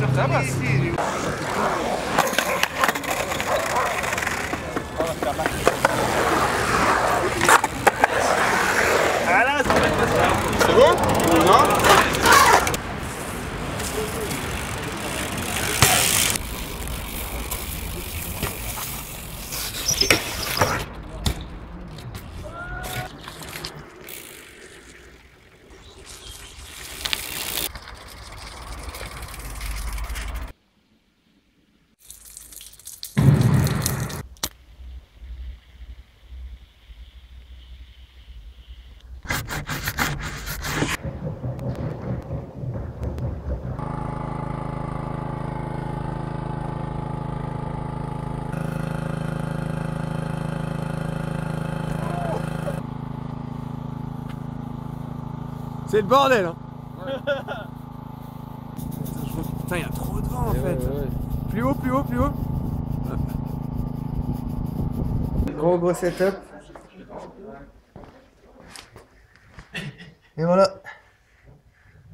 acceptable. C'est bon Non C'est le bordel hein. Putain, il y a trop de vent en fait. Plus haut, plus haut, plus haut. Gros gros setup. Et voilà.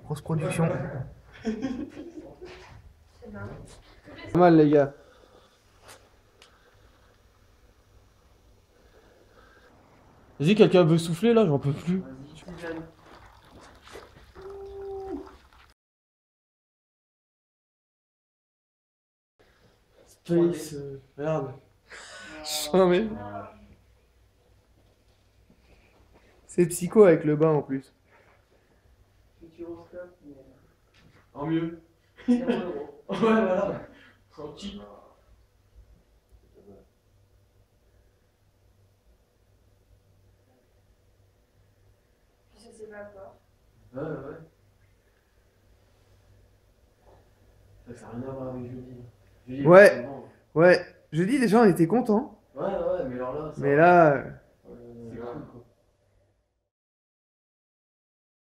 Grosse production. Pas mal les gars. Vas-y, quelqu'un veut souffler là, j'en peux plus. Space, euh, merde. Jamais. C'est psycho avec le bain en plus. En mieux. ouais, voilà. Tranquille. Je sais pas quoi. Ouais, ouais. Ça n'a rien à voir avec jeudi. Ouais. Ouais, jeudi déjà on était contents, Ouais, ouais, mais alors là. ça- mais là,